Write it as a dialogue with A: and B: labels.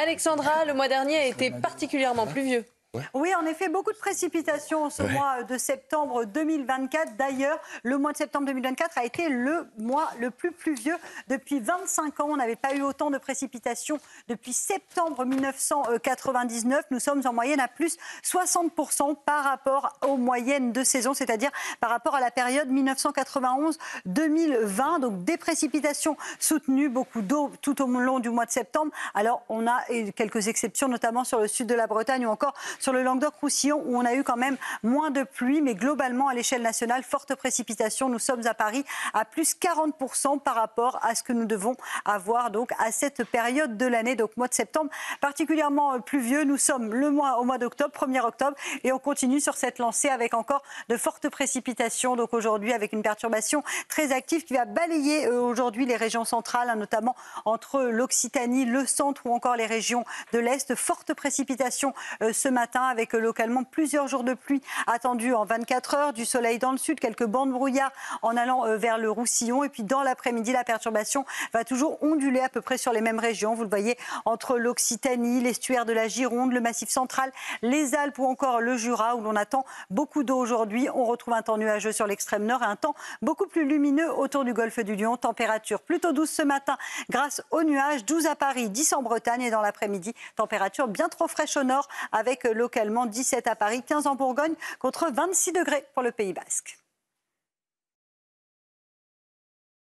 A: Alexandra, le mois dernier a été particulièrement pluvieux.
B: Oui, en effet, beaucoup de précipitations ce mois de septembre 2024. D'ailleurs, le mois de septembre 2024 a été le mois le plus pluvieux depuis 25 ans. On n'avait pas eu autant de précipitations depuis septembre 1999. Nous sommes en moyenne à plus 60% par rapport aux moyennes de saison, c'est-à-dire par rapport à la période 1991-2020. Donc des précipitations soutenues, beaucoup d'eau tout au long du mois de septembre. Alors on a quelques exceptions, notamment sur le sud de la Bretagne ou encore sur le Languedoc-Roussillon, où on a eu quand même moins de pluie, mais globalement, à l'échelle nationale, forte précipitation. Nous sommes à Paris à plus 40% par rapport à ce que nous devons avoir donc à cette période de l'année, donc mois de septembre, particulièrement euh, pluvieux. Nous sommes le mois au mois d'octobre, 1er octobre, et on continue sur cette lancée avec encore de fortes précipitations. Donc aujourd'hui, avec une perturbation très active qui va balayer euh, aujourd'hui les régions centrales, hein, notamment entre l'Occitanie, le centre ou encore les régions de l'Est. Fortes précipitations euh, ce matin avec euh, localement plusieurs jours de pluie attendus en 24 heures, du soleil dans le sud, quelques bandes brouillard en allant euh, vers le Roussillon. Et puis dans l'après-midi, la perturbation va toujours onduler à peu près sur les mêmes régions. Vous le voyez entre l'Occitanie, l'estuaire de la Gironde, le Massif central, les Alpes ou encore le Jura où l'on attend beaucoup d'eau aujourd'hui. On retrouve un temps nuageux sur l'extrême nord et un temps beaucoup plus lumineux autour du golfe du Lion. Température plutôt douce ce matin grâce aux nuages. 12 à Paris, 10 en Bretagne et dans l'après-midi, température bien trop fraîche au nord avec localement 17 à Paris, 15 en Bourgogne contre 26 degrés pour le Pays basque.